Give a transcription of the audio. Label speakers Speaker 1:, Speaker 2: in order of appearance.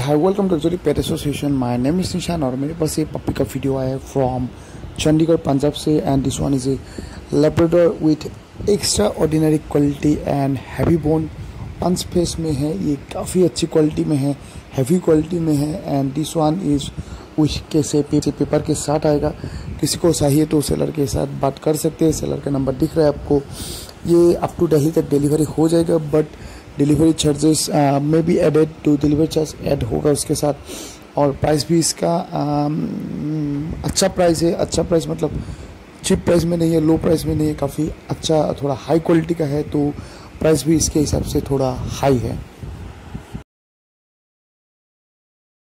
Speaker 1: Hi welcome to actually pet association my name is Nishan और मेरे पास ये पप्पी का वीडियो आया है फ्रॉम चंडीगढ़ पंजाब से and this one is a labrador with extraordinary quality and heavy bone punch face में है, ये काफ़ी अच्छी क्वालिटी में है हैवी क्वालिटी में है एंड दिस वन इज़ उसके से पेपर के साथ आएगा। किसी को चाहिए तो सेलर के साथ बात कर सकते हैं। सेलर का नंबर दिख रहा है आपको। ये अप टू दिल्ली तक डिलीवरी हो जाएगा but delivery charges may be added to delivery charge add होगा उसके साथ। और प्राइस भी इसका uh, अच्छा प्राइस है। अच्छा प्राइस मतलब चिप प्राइस में नहीं है लो प्राइस में नहीं है काफ़ी अच्छा थोड़ा हाई क्वालिटी का है तो प्राइस भी इसके हिसाब से थोड़ा हाई है।